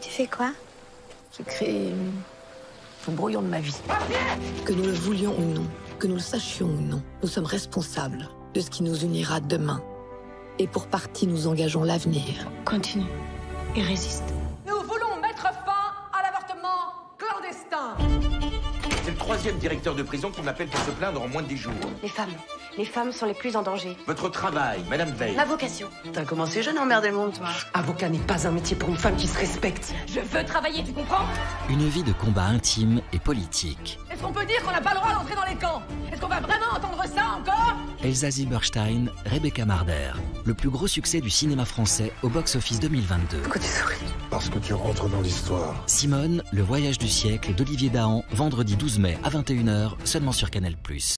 Tu fais quoi Je crée un brouillon de ma vie. Que nous le voulions ou non, que nous le sachions ou non, nous sommes responsables de ce qui nous unira demain. Et pour partie, nous engageons l'avenir. Continue et résiste. Nous voulons mettre fin à l'avortement clandestin. Troisième directeur de prison qui m'appelle pour se plaindre en moins de 10 jours. Les femmes. Les femmes sont les plus en danger. Votre travail, Madame Veil. Ma vocation. T'as commencé jeune à emmerder le monde, toi. Avocat n'est pas un métier pour une femme qui se respecte. Je veux travailler, tu comprends? Une vie de combat intime et politique. Est-ce qu'on peut dire qu'on n'a pas le droit d'entrer dans les camps? Est-ce qu'on va vraiment entendre ça encore? Elsa Zilberstein, Rebecca Marder. Le plus gros succès du cinéma français au box-office 2022. Pourquoi tu souris Parce que tu rentres dans l'histoire. Simone, le voyage du siècle d'Olivier Dahan, vendredi 12 mai à 21h, seulement sur Canal+.